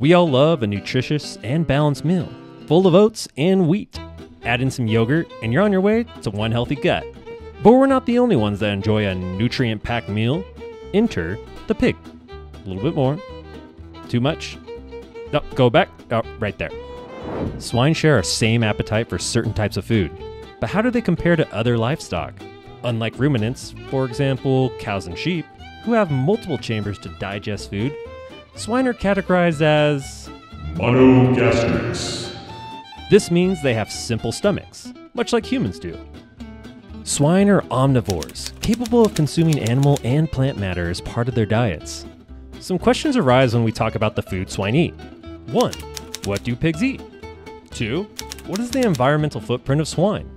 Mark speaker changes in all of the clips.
Speaker 1: We all love a nutritious and balanced meal, full of oats and wheat. Add in some yogurt, and you're on your way to one healthy gut. But we're not the only ones that enjoy a nutrient packed meal. Enter the pig. A little bit more. Too much? No, go back. Oh, right there. Swine share a same appetite for certain types of food. But how do they compare to other livestock? Unlike ruminants, for example, cows and sheep, who have multiple chambers to digest food, swine are categorized as.
Speaker 2: Monogastrics.
Speaker 1: This means they have simple stomachs, much like humans do. Swine are omnivores, capable of consuming animal and plant matter as part of their diets. Some questions arise when we talk about the food swine eat. 1. What do pigs eat? 2. What is the environmental footprint of swine?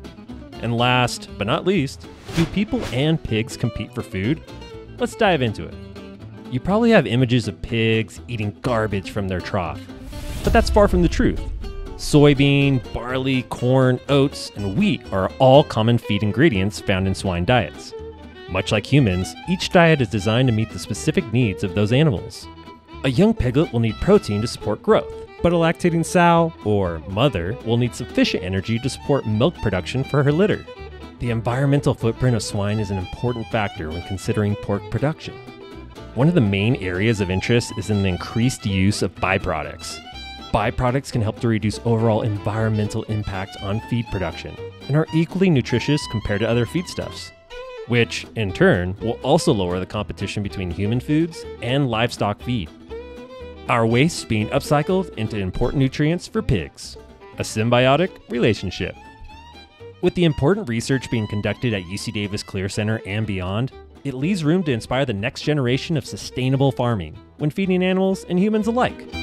Speaker 1: And last but not least, do people and pigs compete for food? Let's dive into it. You probably have images of pigs eating garbage from their trough, but that's far from the truth. Soybean, barley, corn, oats, and wheat are all common feed ingredients found in swine diets. Much like humans, each diet is designed to meet the specific needs of those animals. A young piglet will need protein to support growth, but a lactating sow, or mother, will need sufficient energy to support milk production for her litter. The environmental footprint of swine is an important factor when considering pork production. One of the main areas of interest is in the increased use of byproducts. Byproducts can help to reduce overall environmental impact on feed production and are equally nutritious compared to other feedstuffs, which, in turn, will also lower the competition between human foods and livestock feed. Our waste being upcycled into important nutrients for pigs. A symbiotic relationship. With the important research being conducted at UC Davis Clear Center and beyond, it leaves room to inspire the next generation of sustainable farming when feeding animals and humans alike.